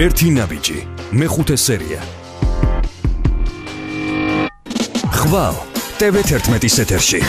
ერთი ნაბიჯი. მეხუთე სერია. ხვალ TV11-ის ეთერში.